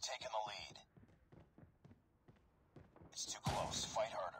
taken the lead. It's too close. Fight harder.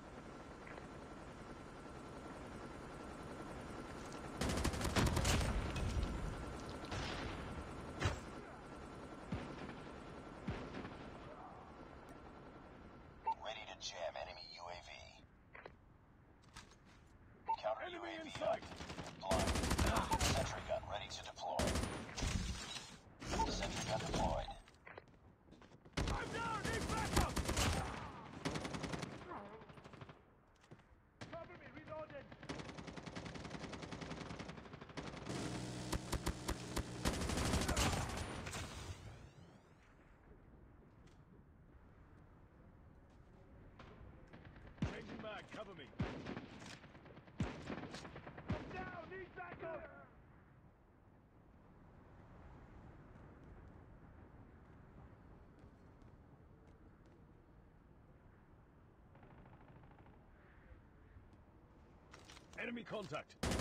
Cover me. I'm down! Need backup! Enemy contact!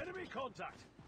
Enemy contact!